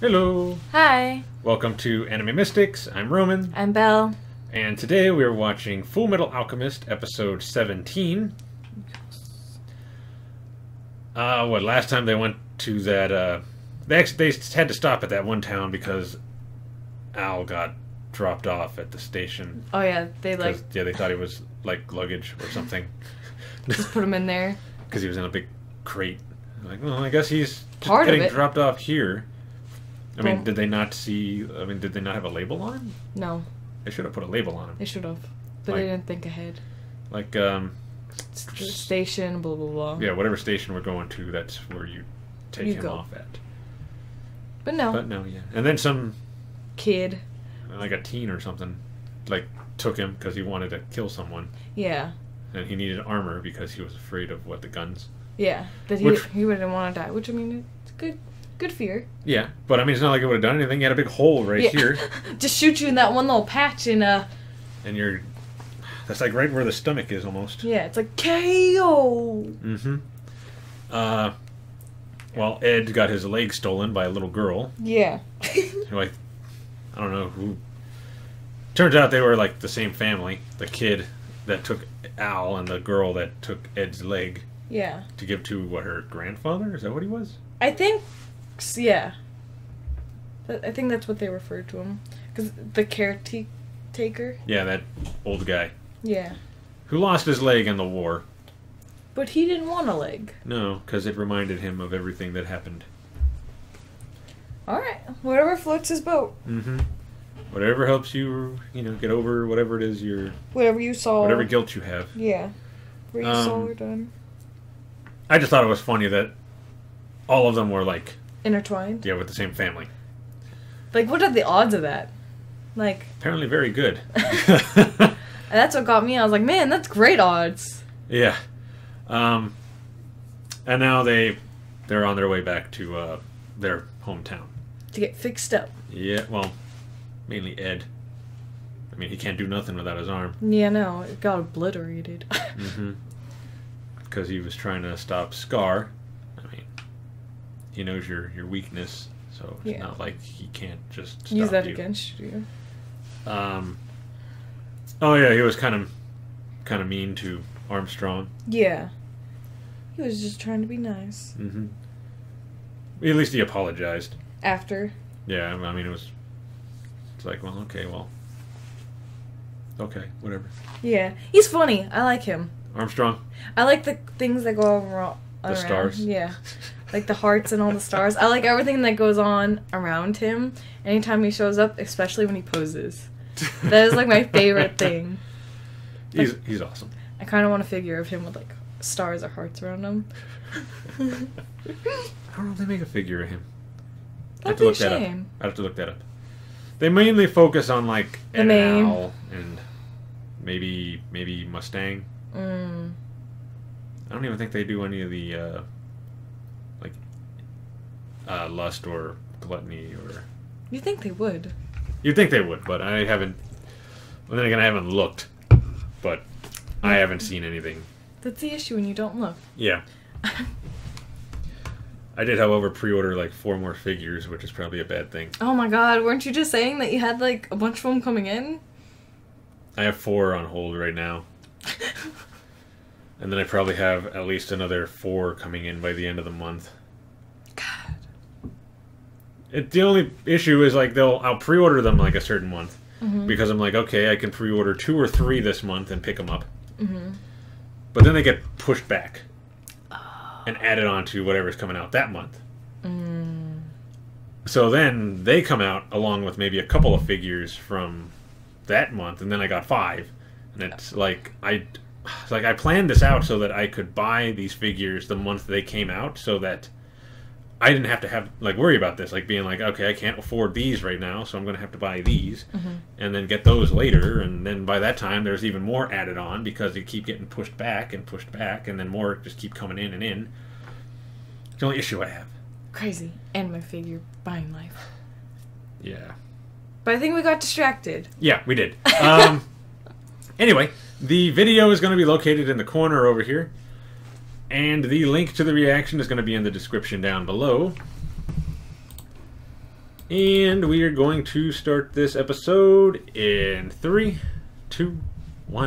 Hello. Hi, Welcome to Anime Mystics. I'm Roman, I'm Belle. and today we are watching Full Metal Alchemist episode 17. Uh, what, last time they went to that, uh, they actually they had to stop at that one town because Al got dropped off at the station. Oh yeah, they like yeah, they thought he was like luggage or something just put him in there. because he was in a big crate. Like, well, I guess he's just Part of getting dropped off here. I mean, did they not see? I mean, did they not have a label on him? No, They should have put a label on him. they should have, but Like- they didn't think ahead. Like, um, Station, blah blah blah. yeah, whatever station we're going to, that's where you take You him go. off at. But no, But no, yeah. And then some, kid. like a teen or something, like took him because he wanted to kill someone, Yeah, and he needed armor because he was afraid of what the guns. yeah. That he Which- he wouldn't want to die. Which I mean, it's good, good fear. Yeah, but I mean, it's not like it would have done anything. You had a big hole right Yeah. here, just shoot you in that one little patch, and uh, and you're. That's like right where the stomach is almost. yeah, it's like KO. Mm-hmm. Uh, well, Ed got his leg stolen by a little girl Yeah. who I, I don't know who. Turns out they were like the same family. The kid that took Al and the girl that took Ed's leg yeah. to give to what her grandfather is that what he was? I think, yeah. I think that's what they referred to him, because the caretaker. Yeah, that old guy Yeah. who lost his leg in the war. But he didn't want a leg. No, because it reminded him of everything that happened. All right, whatever floats his boat. Mm-hmm. Whatever helps you, you know, get over whatever it is you're. Whatever you saw. whatever guilt you have. Yeah. Where you saw Um, her done. I just thought it was funny that all of them were like, Intertwined. yeah, with the same family. Like, what are the odds of that? Like, Apparently, very good. that's what got me. I was like, man, that's great odds. yeah. Um, and now they they're on their way back to uh, their hometown. To get fixed up. Yeah, well, mainly Ed. I mean, he can't do nothing without his arm. Yeah, no, it got obliterated. Mm-hmm. Because he was trying to stop Scar. He knows your your weakness, so it's Yeah. not like he can't just stop Use that you. against you. Um. Oh yeah, he was kind of kind of mean to Armstrong. Yeah. He was just trying to be nice. Mm-hmm. At least he apologized. After. Yeah, I mean it was. It's like, well, okay, well, okay, whatever. Yeah. He's funny. I like him. Armstrong, I like the things that go around. the stars. Yeah. Like the hearts and all the stars. I like everything that goes on around him anytime he shows up, especially when he poses. That is like my favorite thing. he's he's awesome. I kind of want a figure of him with like stars or hearts around him. I don't know if they make a figure of him. I have That'd to look that up. I have to look that up. They mainly focus on like The Ed and main- Al and maybe maybe Mustang. Mm. I don't even think they do any of the uh, like uh, lust or gluttony or. You think they would? You'd think they would, but I haven't. Well, then again, I haven't looked, but I haven't seen anything. That's the issue when you don't look. Yeah, I did, however, pre-order like four more figures, which is probably a bad thing. Oh my god, weren't you just saying that you had like a bunch of them coming in? I have four on hold right now, and then I probably have at least another four coming in by the end of the month. It, the only issue is like they'll I'll pre-order them like a certain month Mm-hmm. because I'm like okay I can pre-order two or three this month and pick them up, Mm-hmm. but then they get pushed back and added on to whatever's coming out that month. Mm. So then they come out along with maybe a couple of figures from that month, and then I got five, and it's like I, it's like I planned this out so that I could buy these figures the month they came out, so that I didn't have to have like worry about this, like being like, okay, I can't afford these right now, so I'm going to have to buy these, and then get those later, and then by that time there's even more added on because they keep getting pushed back and pushed back, and then more just keep coming in and in. It's the only issue I have. Crazy. And my figure buying life. Yeah. But I think we got distracted. Yeah, we did. Um, anyway, the video is going to be located in the corner over here. And the link to the reaction is going to be in the description down below. And we are going to start this episode in three, two, one.